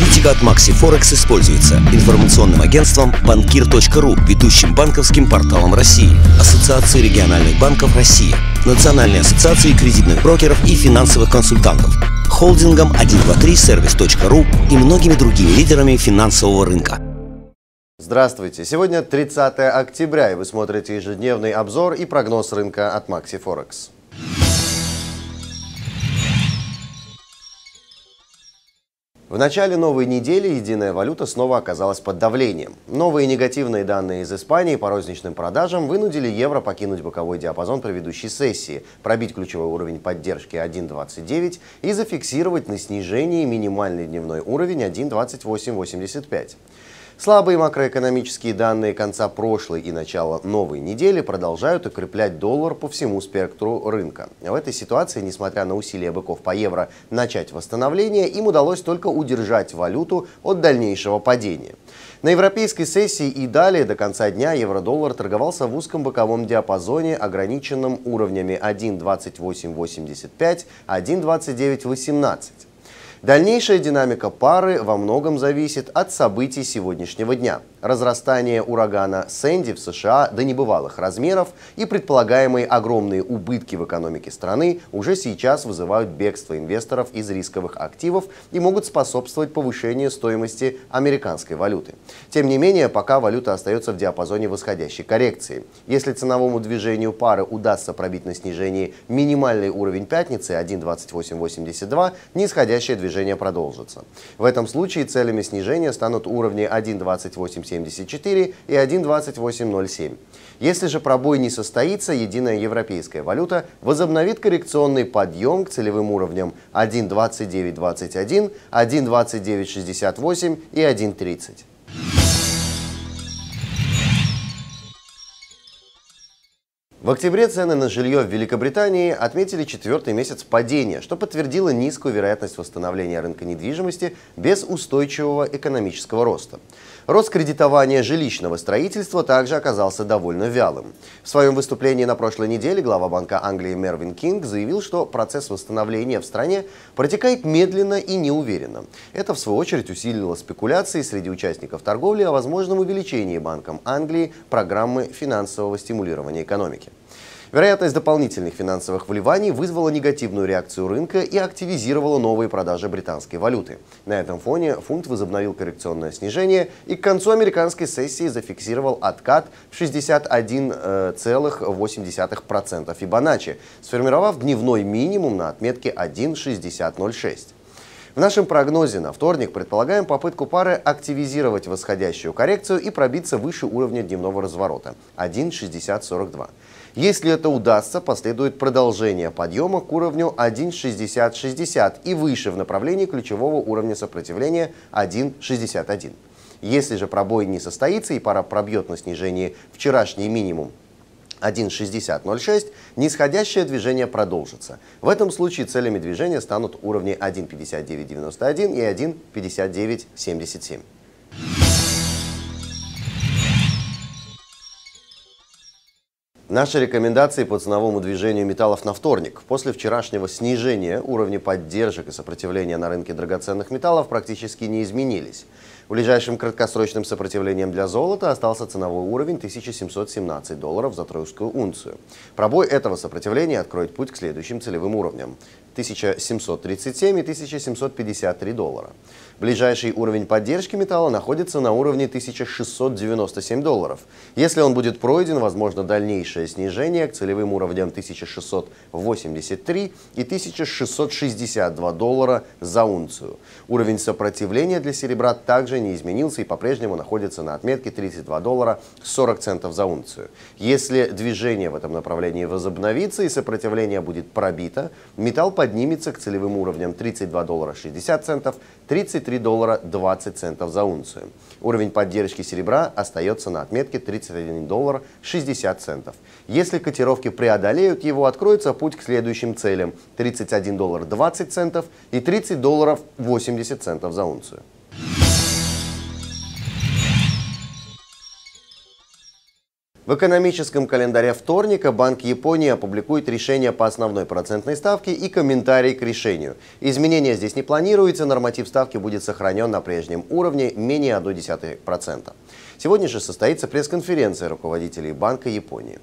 Аналитика от Maxi Forex используется информационным агентством Банкир.ру, ведущим банковским порталом России, Ассоциацией региональных банков России, Национальной ассоциацией кредитных брокеров и финансовых консультантов, холдингом 123service.ru и многими другими лидерами финансового рынка. Здравствуйте! Сегодня 30 октября, и вы смотрите ежедневный обзор и прогноз рынка от Maxi Forex. В начале новой недели единая валюта снова оказалась под давлением. Новые негативные данные из Испании по розничным продажам вынудили евро покинуть боковой диапазон предыдущей сессии, пробить ключевой уровень поддержки 1.29 и зафиксировать на снижении минимальный дневной уровень 1.2885. Слабые макроэкономические данные конца прошлой и начала новой недели продолжают укреплять доллар по всему спектру рынка. В этой ситуации, несмотря на усилия быков по евро начать восстановление, им удалось только удержать валюту от дальнейшего падения. На европейской сессии и далее до конца дня евро-доллар торговался в узком боковом диапазоне, ограниченном уровнями 1.2885, 1.2918. Дальнейшая динамика пары во многом зависит от событий сегодняшнего дня разрастание урагана Сэнди в США до небывалых размеров и предполагаемые огромные убытки в экономике страны уже сейчас вызывают бегство инвесторов из рисковых активов и могут способствовать повышению стоимости американской валюты. Тем не менее, пока валюта остается в диапазоне восходящей коррекции. Если ценовому движению пары удастся пробить на снижении минимальный уровень пятницы 1.2882, нисходящее движение продолжится. В этом случае целями снижения станут уровни 1.28 1.74 и 1.2807. Если же пробой не состоится, единая европейская валюта возобновит коррекционный подъем к целевым уровням 1.2921, 1.2968 и 1.30. В октябре цены на жилье в Великобритании отметили четвертый месяц падения, что подтвердило низкую вероятность восстановления рынка недвижимости без устойчивого экономического роста. Рост кредитования жилищного строительства также оказался довольно вялым. В своем выступлении на прошлой неделе глава Банка Англии Мервин Кинг заявил, что процесс восстановления в стране протекает медленно и неуверенно. Это, в свою очередь, усилило спекуляции среди участников торговли о возможном увеличении Банком Англии программы финансового стимулирования экономики. Вероятность дополнительных финансовых вливаний вызвала негативную реакцию рынка и активизировала новые продажи британской валюты. На этом фоне фунт возобновил коррекционное снижение и к концу американской сессии зафиксировал откат в 61,8% Фибоначчи, сформировав дневной минимум на отметке 1,6006. В нашем прогнозе на вторник предполагаем попытку пары активизировать восходящую коррекцию и пробиться выше уровня дневного разворота 1,6042. Если это удастся, последует продолжение подъема к уровню 1.6060 и выше в направлении ключевого уровня сопротивления 1.61. Если же пробой не состоится и пара пробьет на снижении вчерашний минимум 1.6006, нисходящее движение продолжится. В этом случае целями движения станут уровни 1.5991 и 1.5977. Наши рекомендации по ценовому движению металлов на вторник. После вчерашнего снижения уровни поддержек и сопротивления на рынке драгоценных металлов практически не изменились. Ближайшим краткосрочным сопротивлением для золота остался ценовой уровень 1717 долларов за тройскую унцию. Пробой этого сопротивления откроет путь к следующим целевым уровням 1737 и 1753 доллара. Ближайший уровень поддержки металла находится на уровне 1697 долларов. Если он будет пройден, возможно дальнейшее снижение к целевым уровням 1683 и 1662 доллара за унцию. Уровень сопротивления для серебра также не изменился и по-прежнему находится на отметке 32 доллара 40 центов за унцию. Если движение в этом направлении возобновится и сопротивление будет пробито, металл поднимется к целевым уровням 32 доллара 60 центов, 33 доллара 20 центов за унцию. Уровень поддержки серебра остается на отметке 31 доллар 60 центов. Если котировки преодолеют его, откроется путь к следующим целям 31 доллар 20 центов и 30 долларов 80 центов за унцию. В экономическом календаре вторника Банк Японии опубликует решение по основной процентной ставке и комментарий к решению. Изменения здесь не планируется, норматив ставки будет сохранен на прежнем уровне менее 0,1%. Сегодня же состоится пресс-конференция руководителей Банка Японии.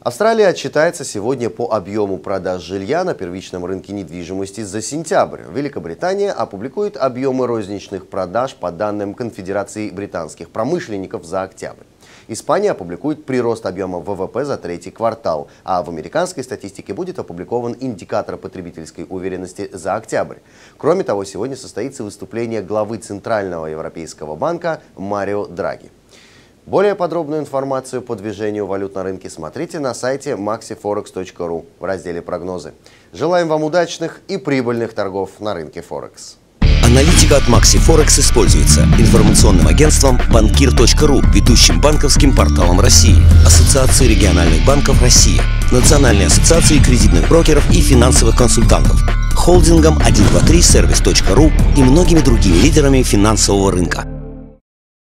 Австралия отчитается сегодня по объему продаж жилья на первичном рынке недвижимости за сентябрь. Великобритания опубликует объемы розничных продаж по данным Конфедерации британских промышленников за октябрь. Испания опубликует прирост объема ВВП за третий квартал, а в американской статистике будет опубликован индикатор потребительской уверенности за октябрь. Кроме того, сегодня состоится выступление главы Центрального Европейского банка Марио Драги. Более подробную информацию по движению валют на рынке смотрите на сайте maxiforex.ru в разделе «Прогнозы». Желаем вам удачных и прибыльных торгов на рынке Форекс. Аналитика от Maxi Forex используется. Информационным агентством банкир.ру, ведущим банковским порталом России, Ассоциацией региональных банков России, Национальной ассоциацией кредитных брокеров и финансовых консультантов, холдингом 123service.ru и многими другими лидерами финансового рынка.